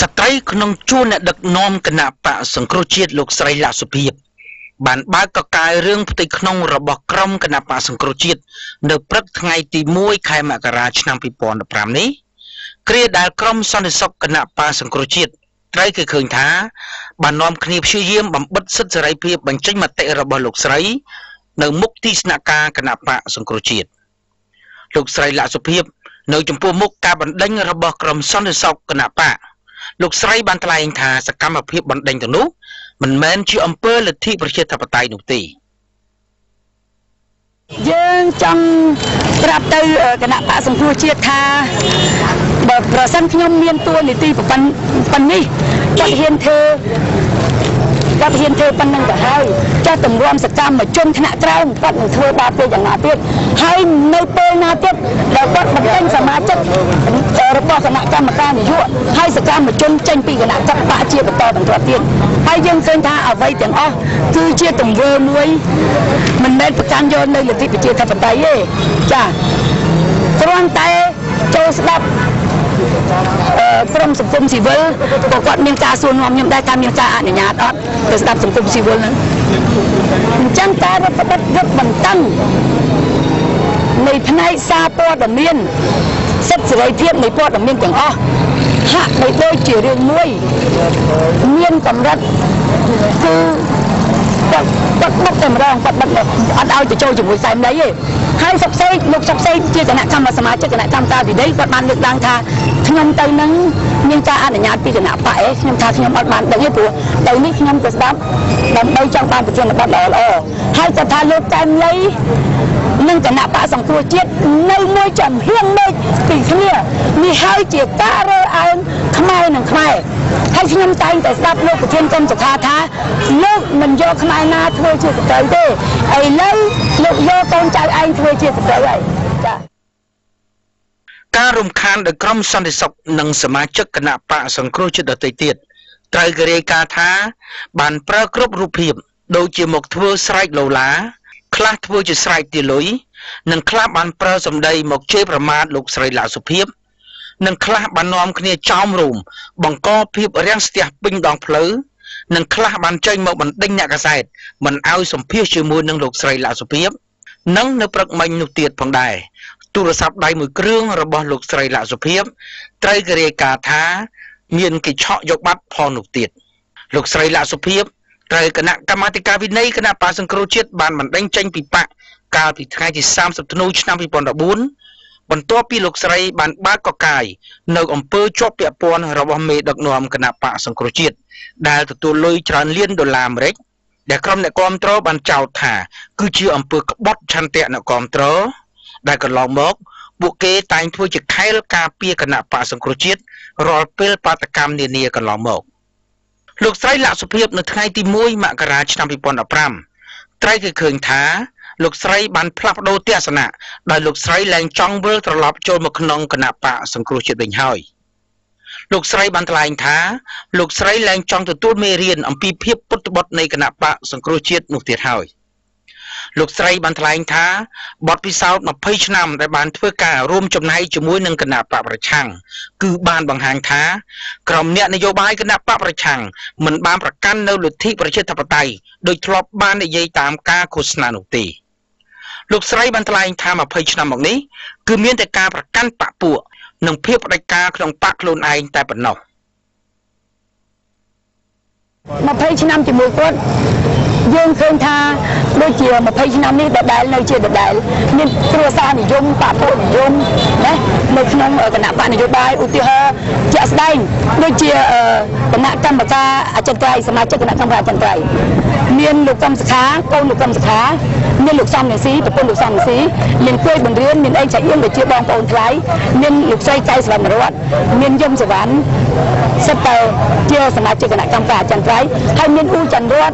ស្ត្រីក្នុងជួរអ្នកដឹកនាំគណៈបកសង្គ្រោះជាតិលោកស្រីលក្ខសុភាពបានបើកកកាយរឿងផ្ទៃក្នុងរបស់ក្រុមគណៈបកសង្គ្រោះជាតិនៅព្រឹកថ្ងៃទី1ខែមករាឆ្នាំ2015នេះគ្រាដែលក្រុមសន្តិសុខគណៈបកសង្គ្រោះជាតិត្រូវគេឃើញថាបាននាំគ្នាព្យាយាមបំបិតសិទ្ធិសេរីភាពបញ្ចេញមតិរបស់លោកស្រី នៅមុខទីស្នាក់ការគណៈបកសង្គ្រោះជាតិលោកស្រីលក្ខសុភាពនៅចំពោះមុខការបណ្ដេញរបស់ក្រុមសន្តិសុខគណៈបក លោកស្រីបានថ្លែងថាសកម្មភាពបណ្ដេញទៅនោះមិនមែនជាអំពើលទ្ធិប្រជាធិបតេយ្យនោះទេយើងចង់ប្រាប់ទៅគណៈបកសង្គ្រោះជាតិថាបើប្រសិនខ្ញុំមានតួនាទីប៉ុណ្ប៉ុណ្នេះគាត់ហ៊ានធ្វើ គាត់ហ៊ានធ្វើប៉ុណ្ណឹងទៅហើយចាស់ទម្រាំសកម្មជនថ្នាក់ក្រោមគាត់នឹងធ្វើបាបទៅយ៉ាងណាទៀតហើយនៅពេលណាទៀតដែលគាត់បញ្ចេញសមាជិករបស់គណៈកម្មការនយោបាយហើយសកម្មជនចេញពីគណៈចក្របកជាបន្តបន្តទៀតហើយយើងឃើញថាអ្វីទាំងអស់គឺជាទង្វើមួយមិនមែនប្រកាន់យកនៅលទ្ធិប្រជាធិបតេយ្យទេចាគ្រាន់តែចូលស្ដាប់ ក្រមសង្គមស៊ីវិលក៏គាត់មានការសួរនាំខ្ញុំដែរថាមានការអនុញ្ញាតអត់ទៅស្ដាប់សង្គមស៊ីវិលហ្នឹងអញ្ចឹងការរដ្ឋបတ်រឹតបន្តឹងនៃផ្នែកសារព័ត៌មានសិទ្ធិសេរីភាពនៃព័ត៌មានទាំងអស់ហាក់បីដូចជារឿងមួយមានកម្រិតគឺ គាត់គាត់បុកតែម្ដងគាត់បិទអត់ឲ្យទៅចូលជាមួយសែមដីទេហើយសុកសេកលោកសុកសេកជាគណៈកម្មសមាជិកគណៈកម្មការវិន័យគាត់បានលើកឡើងថាខ្ញុំទៅនឹងមានការអនុញ្ញាតពីគណៈបកឯងខ្ញុំថាខ្ញុំអត់បានដឹងទេព្រោះទៅនេះខ្ញុំទៅស្ដាប់ដើម្បីចង់បានប្រធានបទល្អល្អហើយគាត់ថាលោកកែមលីនិងគណៈបកសង្គ្រោះជាតិនៅមួយចំហៀងមេឃពីគ្នានេះហើយជាការរើអើងខ្មែរនិងខ្មែរ ហើយខ្ញុំតែងតែស្ដាប់លោកប្រធានក្រុមសខាថាលោកមិនយកខ្មែរណាធ្វើជាសត្រូវទេឥឡូវលោកយកកូនចៅឯងធ្វើជាសត្រូវហើយចាការរំខានដោយក្រុមសន្តិសុខនិងសមាជិកគណៈបកសង្គ្រោះជាតិដទៃទៀតត្រូវគេរាយការណ៍ថា បានប្រើគ្រប់រូបភាព ដូចជាមកធ្វើស្រែកឡូឡាខ្លះធ្វើជាស្រែកទាលុយនិងខ្លះបានប្រើសម្ដីមកជេរប្រមាថលោកស្រីឡាសុភាព និងខ្លះបាននាំគ្នាចោមរោមបង្កភាពរាំងស្ទះពេញដងផ្លូវនិងខ្លះបានចេញមកបណ្ដេញអ្នកកសែតមិនឲ្យសម្ភាសជាមួយនឹងលោកស្រីឡាសុភាពនិងនៅព្រឹកមិញនោះទៀតផងដែរទូរស័ព្ទដៃមួយគ្រឿងរបស់លោកស្រីលក្ខសុភាពត្រូវគេរាយការណ៍ថា មានគេឆក់យកបាត់ផងនោះទៀតលោកស្រីលក្ខសុភាពត្រូវគណៈកម្មាធិការវិន័យគណៈបាសង្គ្រោះជាតិបានបណ្ដេញចេញពីបកកាលពីថ្ងៃទី30ធ្នូឆ្នាំ2014 បន្ទាប់ពីលោកស្រីបានបើកកកាយនៅអង្គើជាប់ពាក់ព័ន្ធរបស់មេដឹកនាំគណៈបកសង្គ្រោះជាតិដែលទទួលលុយច្រើនលានដុល្លារអាមេរិកដែលក្រុមអ្នកគាំទ្របានចោទថាគឺជាអង្គើក្បត់ឆន្ទៈអ្នកគាំទ្រដែលកន្លងមកពួកគេតែងធ្វើជាខែលការពារគណៈបកសង្គ្រោះជាតិរាល់ពេលបាតកម្មនានាកន្លងមកលោកស្រីលក្ខសុភាពនៅថ្ងៃទី1មករាឆ្នាំ2015ត្រូវគេឃើញថា លោកស្រីបានផ្លាស់ប្ដូរទស្សនៈដោយលោកស្រីឡើងចង់វិលត្រឡប់ចូលមកក្នុងគណៈបកសង្គ្រោះជាតិវិញហើយលោកស្រីបានថ្លែងថាលោកស្រីឡើងចង់ទទួលមេរៀនអំពីភាពពុតបុតនៃគណៈបកសង្គ្រោះជាតិនោះទៀតហើយ។លោកស្រីបានថ្លែងថាបទពិសោធន៍20ឆ្នាំដែលបានធ្វើការរួមចំណែកជាមួយនឹងគណៈបកប្រឆាំងគឺបានបង្ហាញថាក្រុមអ្នកនយោបាយគណៈបកប្រឆាំងមិនបានប្រកាន់នៅលទ្ធិប្រជាធិបតេយ្យដោយធ្លាប់បាននិយាយតាមការឃោសនានោះទេ លោកស្រីបានថ្លែងថា20ឆ្នាំមកនេះគឺមានតែការប្រកាន់បកពួកនិងភាពផ្ដាច់ការក្នុងបកខ្លួនឯងតែប៉ុណ្ណោះ 20ឆ្នាំជាមួយគាត់យើងឃើញថាដូចជា20ឆ្នាំនេះដដែលនៅជាដដែលមានគ្រួសារនិយមបពុនិយមណានៅក្នុងគណៈបកនយោបាយឧទាហរណ៍ជាក់ស្ដែងដូចជាគណៈកម្មការអចិន្ត្រៃយ៍សមាជិកគណៈកម្មការអចិន្ត្រៃយ៍មានលោកកំសខាកូនលោកកំសខាមានលោកសំនេស៊ីប្រពន្ធលោកសំនេស៊ីមានគួយបង្រៀនមានអីចៃអៀងដែលជាបងប្អូនថ្លៃមានលោកស្រីកៃសវណ្ណរតមានយមសវណ្ណសិតតែជាសមាជិកគណៈកម្មការអចិន្ត្រៃយ៍ហើយមានអ៊ូចន្ទរត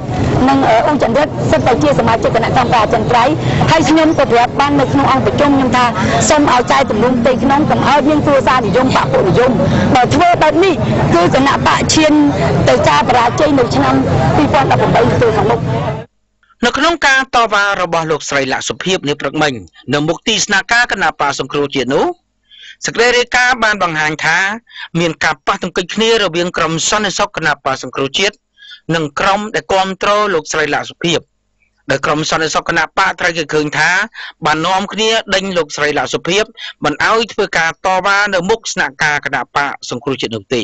និងអ៊ូចន្ទរិតសិតតែជាសមាជិកគណៈកម្មការអចិន្ត្រៃយ៍ហើយខ្ញុំក៏ប្រាប់បាននៅក្នុងអង្គប្រជុំខ្ញុំថាសូមឲ្យចែកទម្លុំផ្ទៃក្នុងកុំឲ្យមានគ្រួសារនិយមបពុនិយមបើធ្វើបែបនេះគឺគណៈបកឈានទៅការបរាជ័យនៅឆ្នាំ2018ទៅខាងមុខនៅក្នុងការតវ៉ារបស់លោកស្រីលក្ខសុភាពនាព្រឹកមិញនៅមុខទីស្នាក់ការគណៈបកសង្គ្រោះជាតិនោះសេចក្តីរាយការណ៍បានបង្ហាញថា មានការប៉ះទង្គិចគ្នារវាងក្រុមសន្តិសុខគណៈបកសង្គ្រោះជាតិ និងក្រុមដែលគ្រប់គ្រងលោកស្រីលក្ខសុភាពដោយក្រុមសន្តិសុខគណៈបកត្រូវគេឃើញថាបាននាំគ្នាដេញលោកស្រីលក្ខសុភាពមិនអោយធ្វើការតវ៉ានៅមុខស្នាក់ការគណៈបកសង្គ្រោះជាតិនោះទេ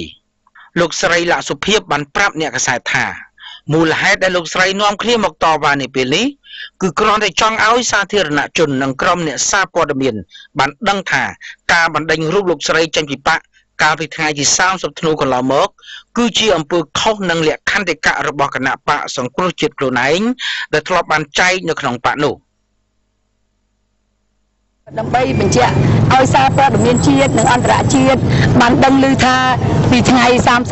លោកស្រីលក្ខសុភាពបានប្រាប់អ្នកកសែតថាមូលហេតុដែលលោកស្រីនាំគ្នាមកតវ៉ានេះពេលនេះគឺគ្រាន់តែចង់ឲ្យសាធារណជននិងក្រុមអ្នកសារព័ត៌មានបានដឹងថាការបណ្ដេញរូបលោកស្រីចេញពីបក កាលពីថ្ងៃទី30ធ្នូកន្លងមក គឺជាអំពើខុសនឹងលក្ខន្តិកៈរបស់គណៈបកសង្គ្រោះជាតិខ្លួនឯងដែលធ្លាប់បានចែកនៅក្នុងបកនោះដើម្បីបញ្ជាក់ឲ្យសារព័ត៌មានជាតិនិងអន្តរជាតិបានដឹងឮថាពីថ្ងៃ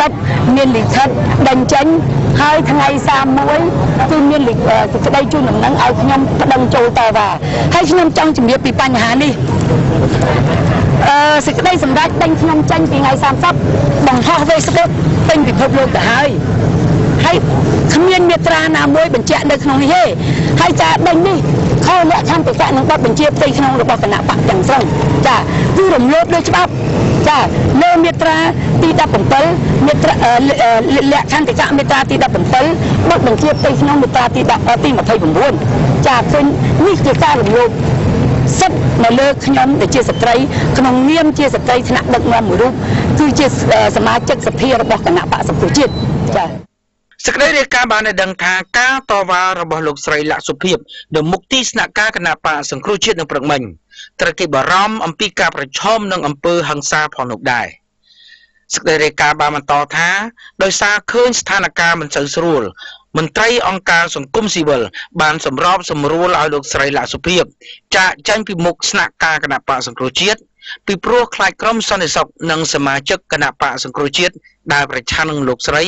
30មានលិខិតដេញចេញហើយថ្ងៃ31គឺមានសេចក្តីជូនដំណឹងឲ្យខ្ញុំប្តឹងចូលតវ៉ាហើយខ្ញុំចង់ជម្រាបពីបញ្ហានេះអឺ សេចក្តីសម្រេចដេញខ្ញុំចេញពីថ្ងៃ30បង្ហោះ Facebook ពេញពិភពលោកទៅហើយហើយគ្មានមេត្រាណាមួយបញ្ជាក់នៅក្នុងនេះទេហើយការដេញនេះខុសលក្ខន្តិកៈនឹងបទបញ្ជាផ្ទៃក្នុងរបស់គណៈបកទាំងស្រុងចាគឺរំលោភលើច្បាប់ចាលើមាត្រាទី17មាត្រាលក្ខន្តិកៈមាត្រាទី17បទបញ្ជាផ្ទៃក្នុងមាត្រាទីទី29ចាឃើញនេះជាការរំលោភ សិទ្ធនៅលើខ្ញុំដែលជាស្ត្រីក្នុងនាមជាស្ត្រីថ្នាក់ដឹកនាំមួយរូបគឺជាសមាជិកសភារបស់គណៈបកសង្គ្រោះជាតិចា៎សេចក្តីរាយការណ៍បានឲ្យដឹងថាការតវ៉ារបស់លោកស្រីលក្ខសុភាពនៅមុខទីស្នាក់ការគណៈបកសង្គ្រោះជាតិនៅព្រឹកមិញត្រូវគេបារម្ភអំពីការប្រឈមនឹងអំពើហិង្សាផងនោះដែរសេចក្តីរាយការណ៍បានបន្តថាដោយសារឃើញស្ថានភាពមិនសូវស្រួល មន្ត្រីអង្គការសង្គមស៊ីវិលបានសម្របសម្រួលឲ្យលោកស្រីលក្ខសុភាពចាកចេញពីមុខស្នាក់ការគណៈបកសង្គ្រោះជាតិពីព្រោះខ្លាចក្រុមសន្តិសុខនិងសមាជិកគណៈបកសង្គ្រោះជាតិដែលប្រឆាំងនឹងលោកស្រី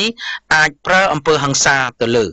អាចប្រើអំពើហិង្សាទៅលើ